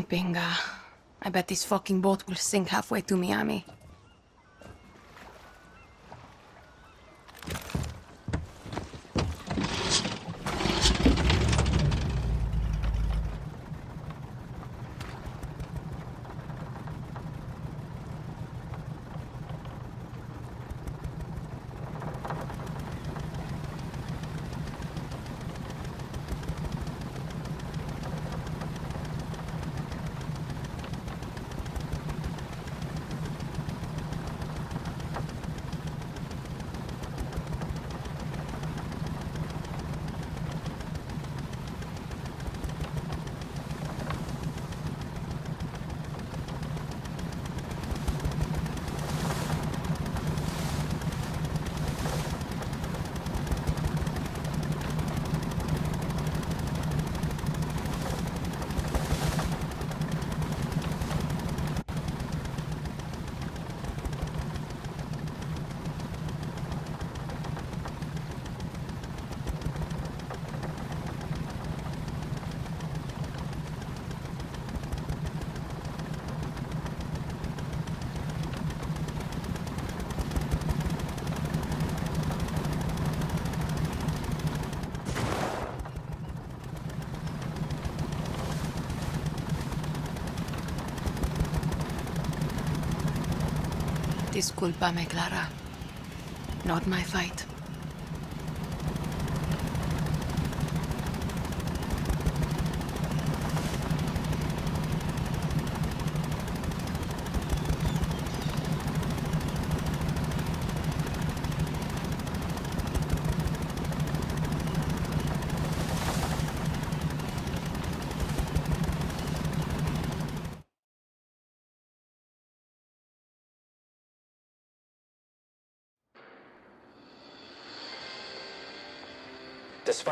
Pinga. I bet this fucking boat will sink halfway to Miami. Discúlpame, Clara. Not my fight.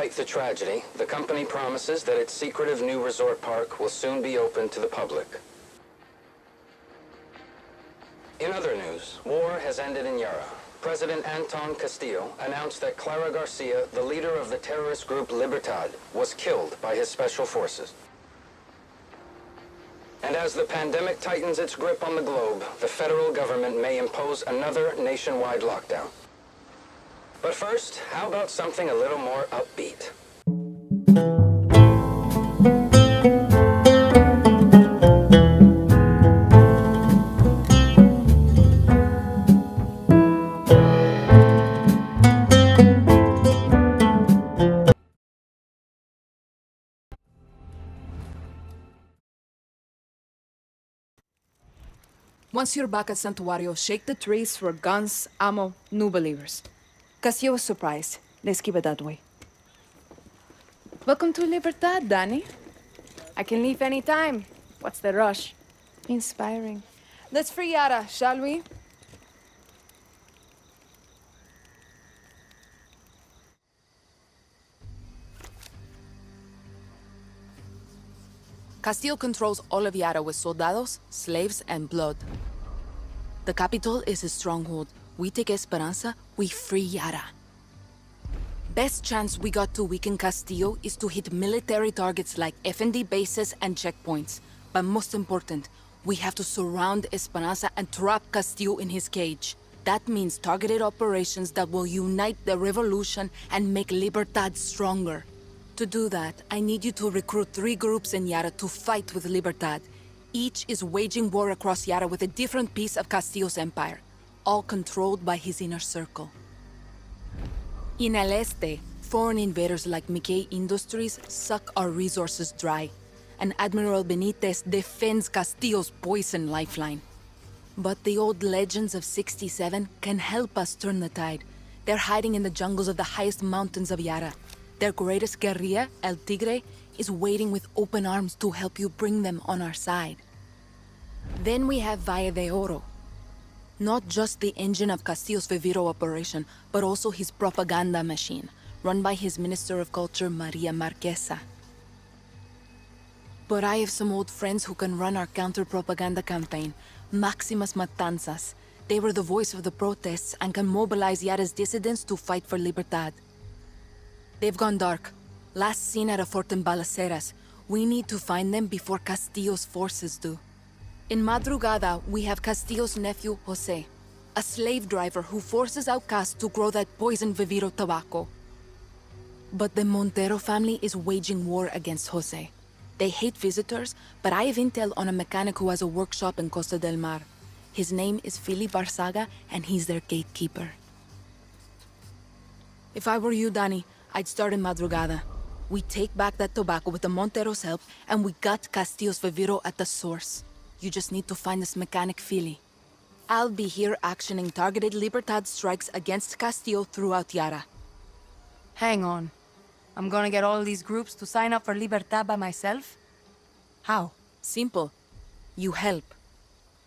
Despite the tragedy, the company promises that its secretive new resort park will soon be open to the public. In other news, war has ended in Yara. President Anton Castillo announced that Clara Garcia, the leader of the terrorist group Libertad, was killed by his special forces. And as the pandemic tightens its grip on the globe, the federal government may impose another nationwide lockdown. But first, how about something a little more upbeat? Once you're back at Santuario, shake the trees for guns, ammo, new believers. Casio was surprised. Let's keep it that way. Welcome to Libertad, Dani. I can leave any time. What's the rush? Inspiring. Let's free Yara, shall we? Castillo controls all of Yara with soldados, slaves, and blood. The capital is his stronghold. We take Esperanza, we free Yara. Best chance we got to weaken Castillo is to hit military targets like FND bases and checkpoints. But most important, we have to surround Esperanza and trap Castillo in his cage. That means targeted operations that will unite the revolution and make Libertad stronger. To do that, I need you to recruit three groups in Yara to fight with Libertad. Each is waging war across Yara with a different piece of Castillo's empire, all controlled by his inner circle. In El Este, foreign invaders like Mikkei Industries suck our resources dry, and Admiral Benitez defends Castillo's poison lifeline. But the old legends of 67 can help us turn the tide. They're hiding in the jungles of the highest mountains of Yara. Their greatest guerrilla, El Tigre, is waiting with open arms to help you bring them on our side. Then we have Valle de Oro. Not just the engine of Castillo's Viviro operation, but also his propaganda machine, run by his Minister of Culture, Maria Marquesa. But I have some old friends who can run our counter-propaganda campaign, Máximas Matanzas. They were the voice of the protests and can mobilize Yara's dissidents to fight for Libertad. They've gone dark. Last seen at a fort in Balaceras. We need to find them before Castillo's forces do. In Madrugada, we have Castillo's nephew, Jose, a slave driver who forces outcasts to grow that poison Viviro tobacco. But the Montero family is waging war against Jose. They hate visitors, but I have intel on a mechanic who has a workshop in Costa del Mar. His name is Philip Barzaga, and he's their gatekeeper. If I were you, Dani, I'd start in Madrugada. We take back that tobacco with the Montero's help, and we got Castillo's Viviro at the source. You just need to find this mechanic Philly. I'll be here actioning targeted Libertad strikes against Castillo throughout Yara. Hang on. I'm gonna get all these groups to sign up for Libertad by myself? How? Simple. You help.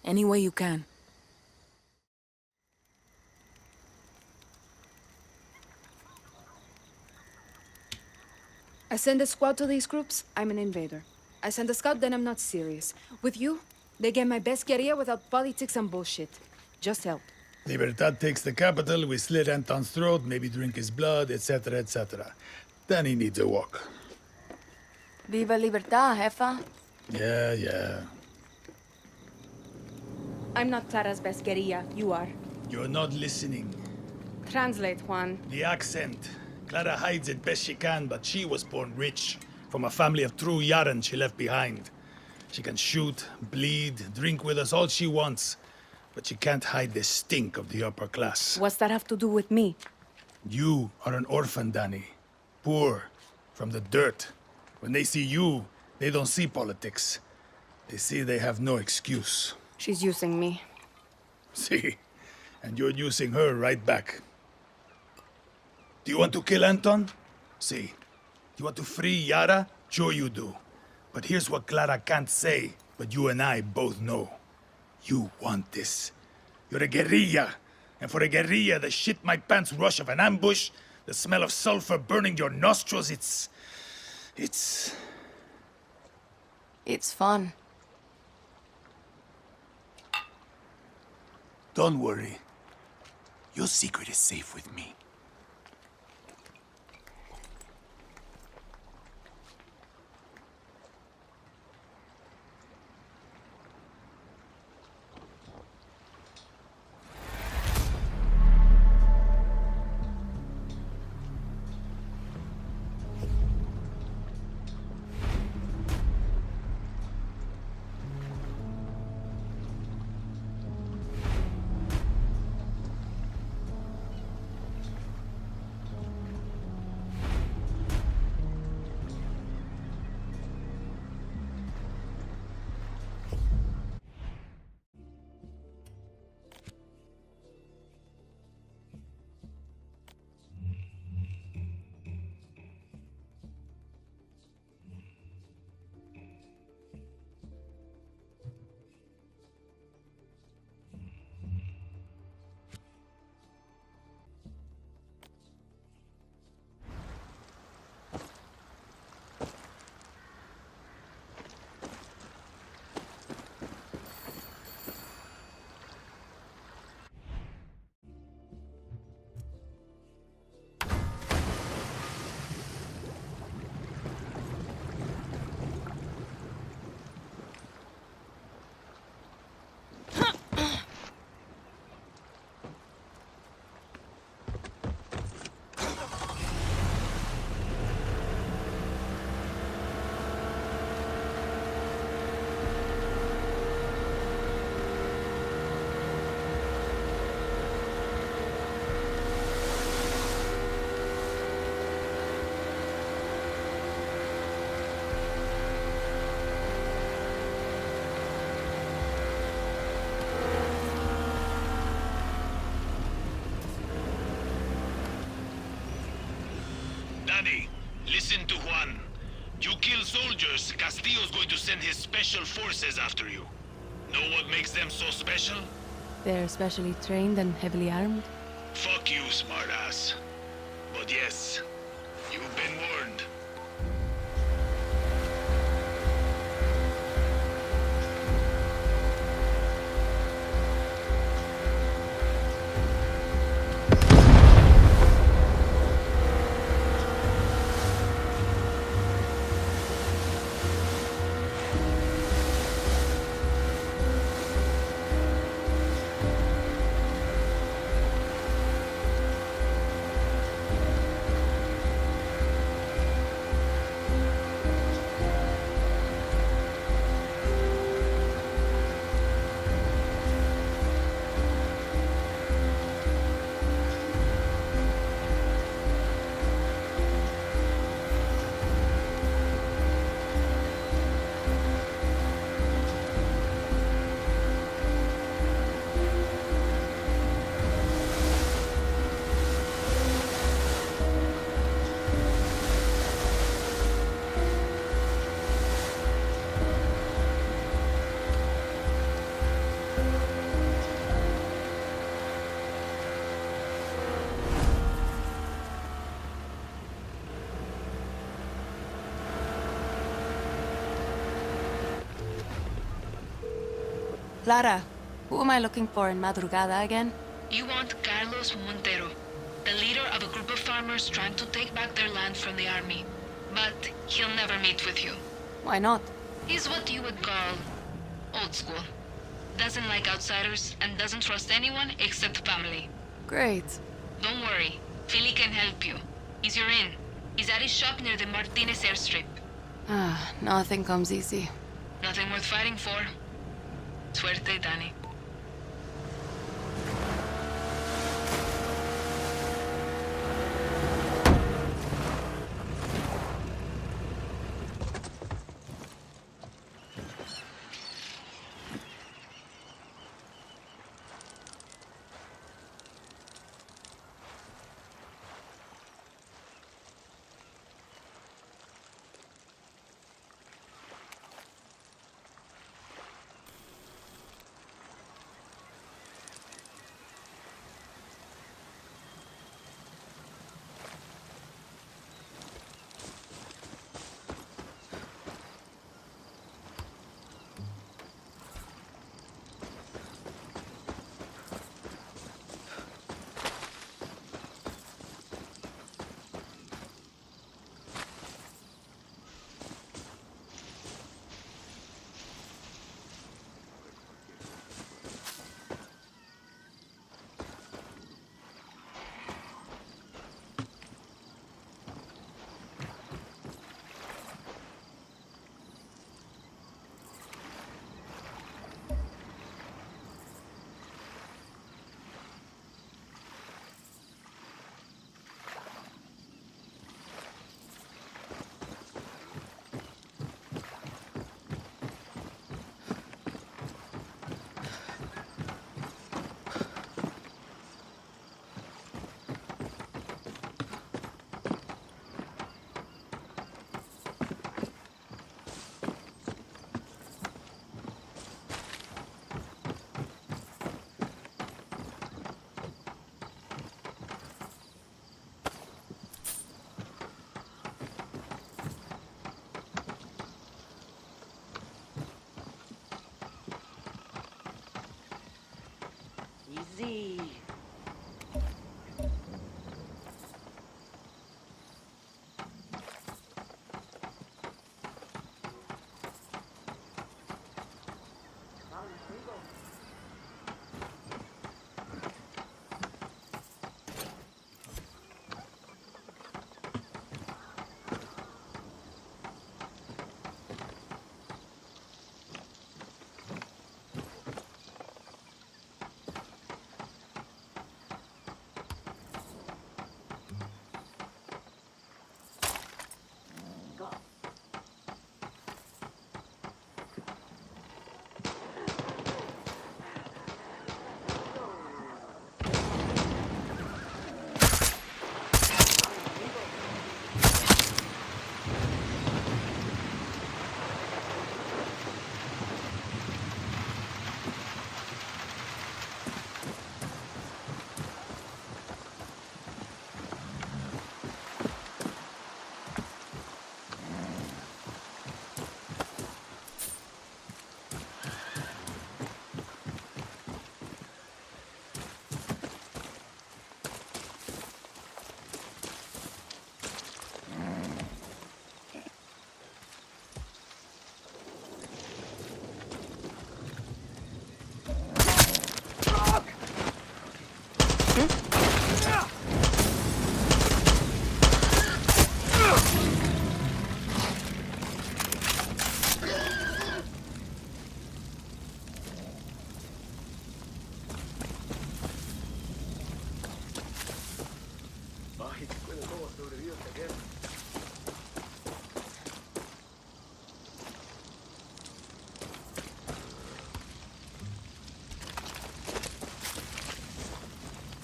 Any way you can. I send a squad to these groups, I'm an invader. I send a scout, then I'm not serious. With you, they get my best guerrilla without politics and bullshit. Just help. Libertad takes the capital, we slit Anton's throat, maybe drink his blood, etc., etc. Then he needs a walk. Viva Libertad, jefa. Yeah, yeah. I'm not Clara's best guerrilla, you are. You're not listening. Translate, Juan. The accent. Clara hides it best she can, but she was born rich. From a family of true Yaran she left behind. She can shoot, bleed, drink with us all she wants. But she can't hide the stink of the upper class. What's that have to do with me? You are an orphan, Dani. Poor, from the dirt. When they see you, they don't see politics. They see they have no excuse. She's using me. See? And you're using her right back. Do you want to kill Anton? See. Do you want to free Yara? Sure you do. But here's what Clara can't say, but you and I both know. You want this. You're a guerrilla. And for a guerrilla, the shit my pants rush of an ambush, the smell of sulfur burning your nostrils, it's... It's... It's fun. Don't worry. Your secret is safe with me. Soldiers, going to send his special forces after you. Know what makes them so special? They're specially trained and heavily armed. Fuck you, smartass. But yes, you've been warned. Lara, who am I looking for in Madrugada again? You want Carlos Montero, the leader of a group of farmers trying to take back their land from the army. But he'll never meet with you. Why not? He's what you would call old school. Doesn't like outsiders and doesn't trust anyone except family. Great. Don't worry, Philly can help you. He's your in. He's at his shop near the Martinez airstrip. Ah, nothing comes easy. Nothing worth fighting for. Suerte, Dani.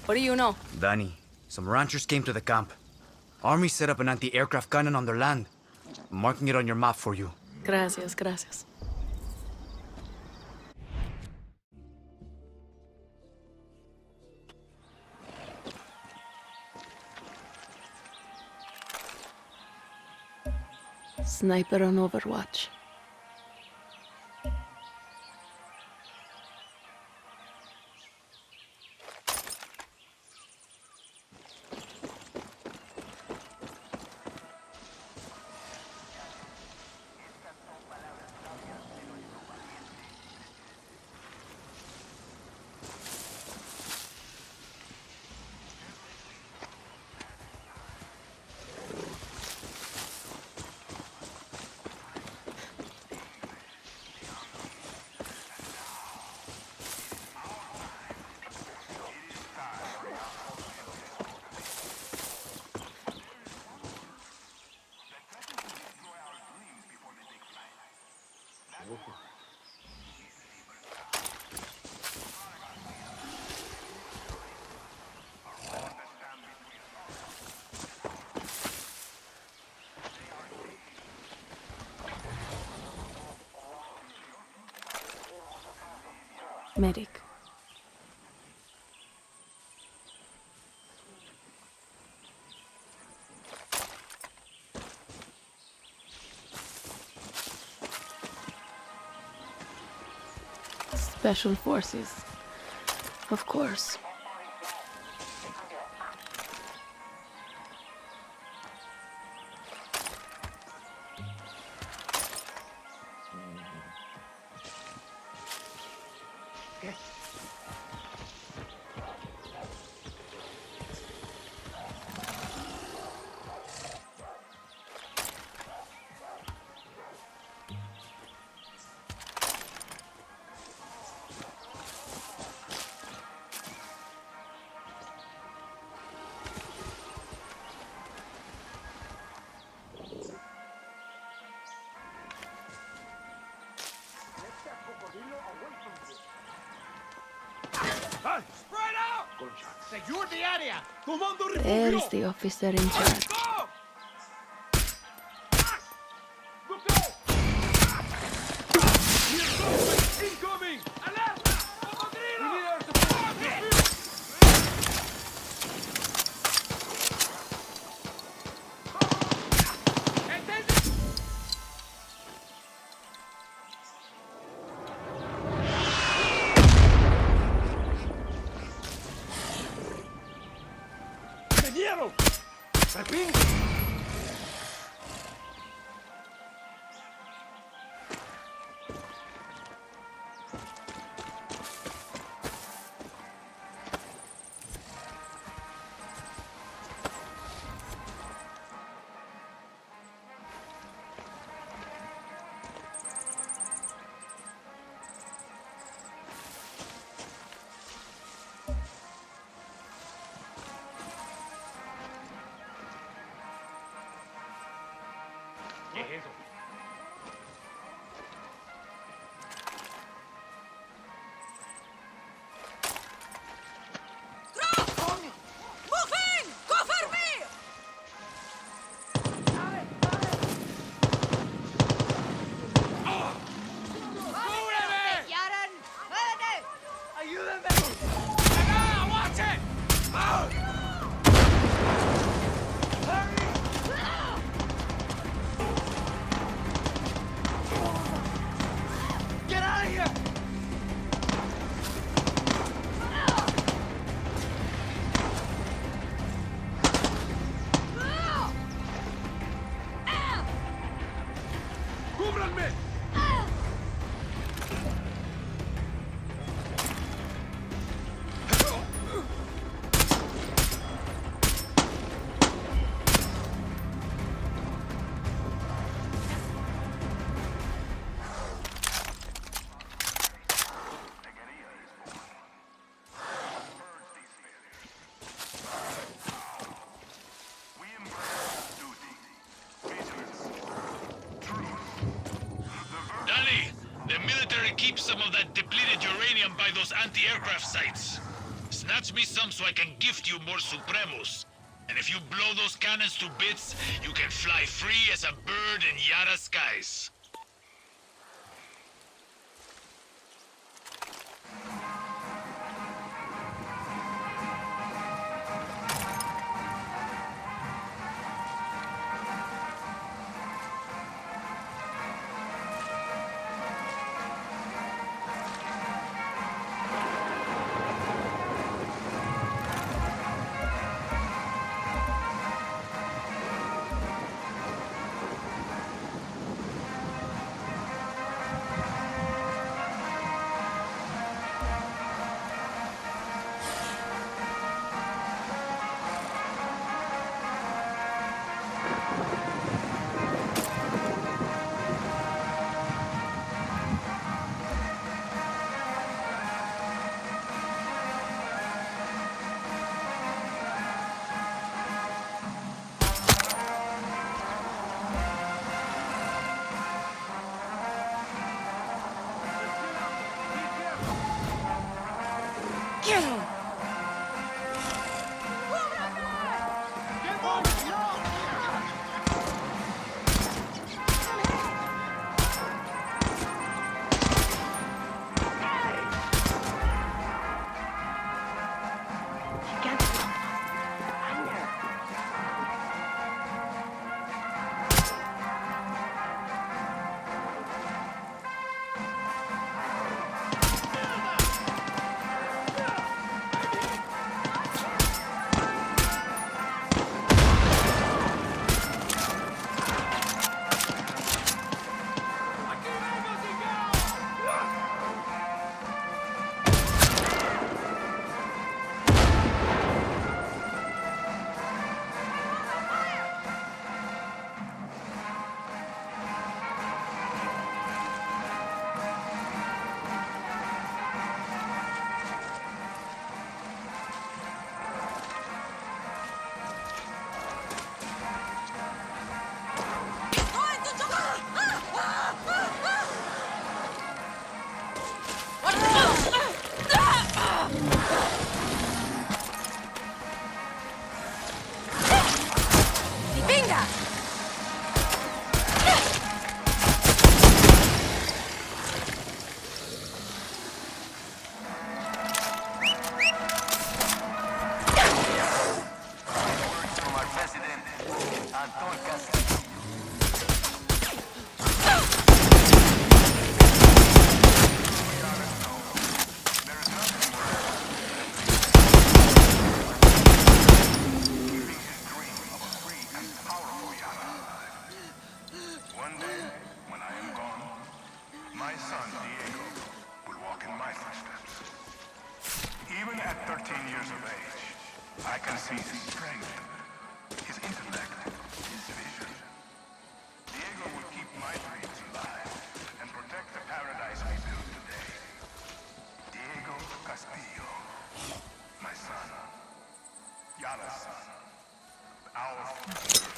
What do you know? Dani, some ranchers came to the camp. Army set up an anti-aircraft cannon on their land. I'm marking it on your map for you. Gracias, gracias. Sniper on Overwatch. Medic. Special forces. Of course. There's the officer in charge. Dani, keeps some of that depleted uranium by those anti-aircraft sites. Snatch me some so I can gift you more Supremos. And if you blow those cannons to bits, you can fly free as a bird in Yara skies. My son Diego will walk in my footsteps. Even at 13 years of age, I can see his strength, his intellect, his vision. Diego will keep my dreams alive and protect the paradise we built today. Diego Castillo, my son. Yara's son. Our future.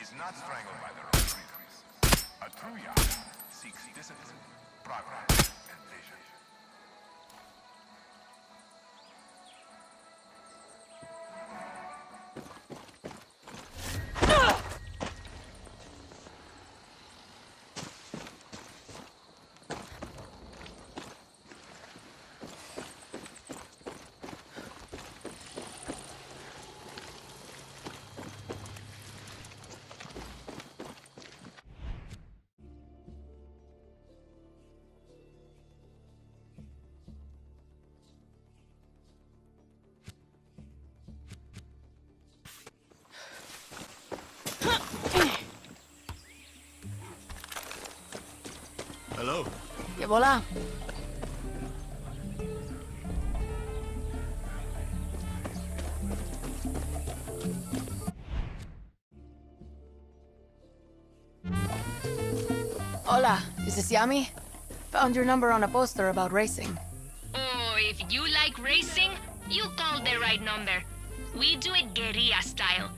Is not strangled by their own freedoms. A true Yara seeks discipline, progress, bola. Hola, is this Yami? Found your number on a poster about racing. Oh, if you like racing, you called the right number. We do it guerrilla style.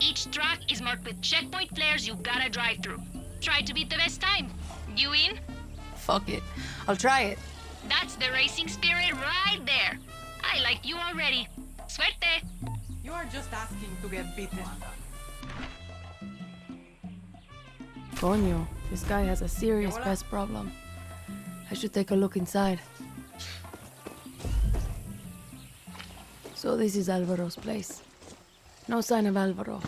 Each track is marked with checkpoint flares you gotta drive through. Try to beat the best time. You in? Fuck it. I'll try it. That's the racing spirit right there. I like you already. Suerte! You are just asking to get beaten. Coño, this guy has a serious pest problem. I should take a look inside. So this is Alvaro's place. No sign of Alvaro.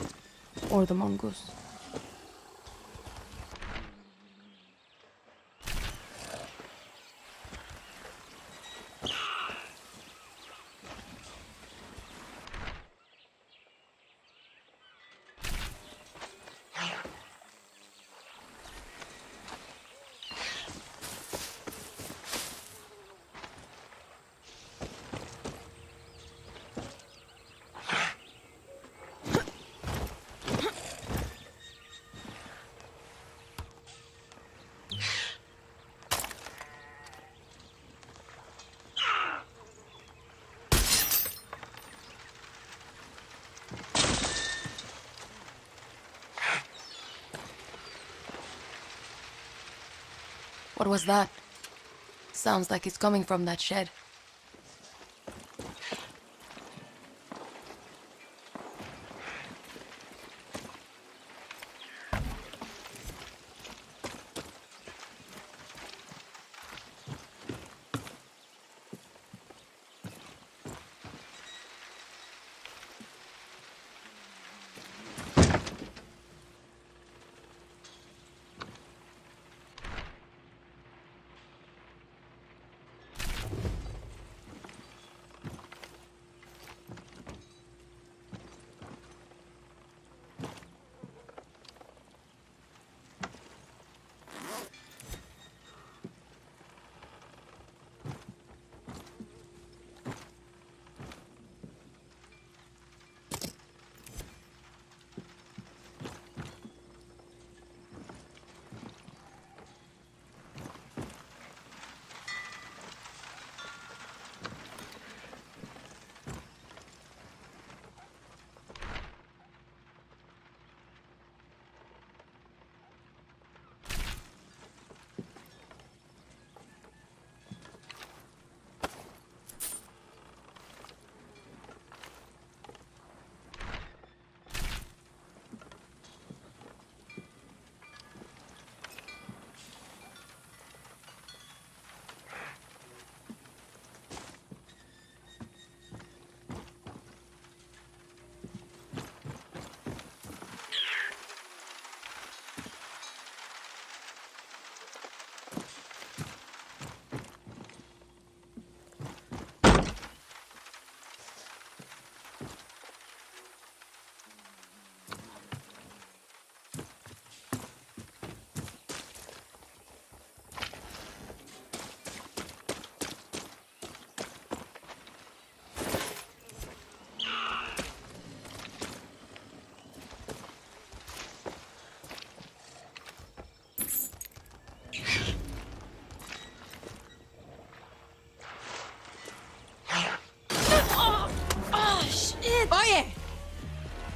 Or the mongoose. What was that? Sounds like it's coming from that shed.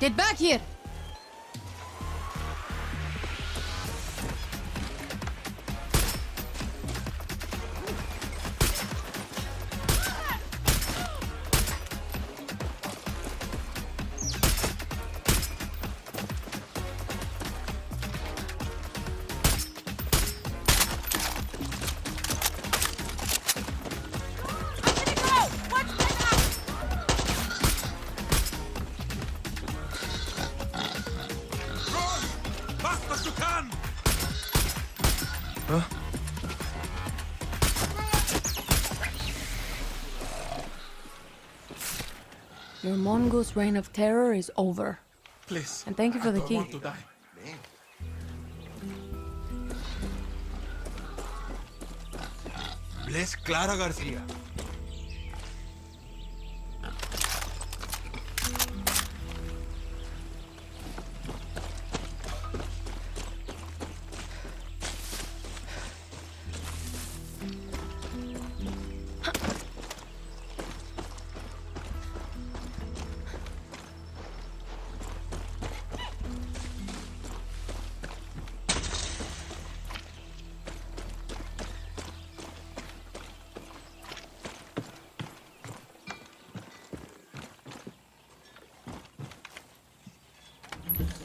Get back here! Your mongoose reign of terror is over. Please. And thank you for the I key. want to die. Bless Clara Garcia.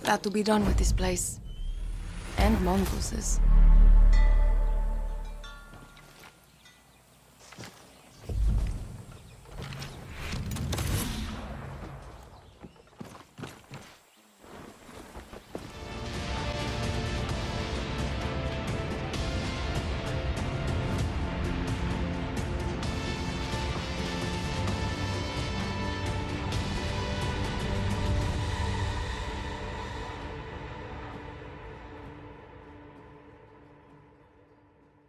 Glad to be done with this place. And mongooses.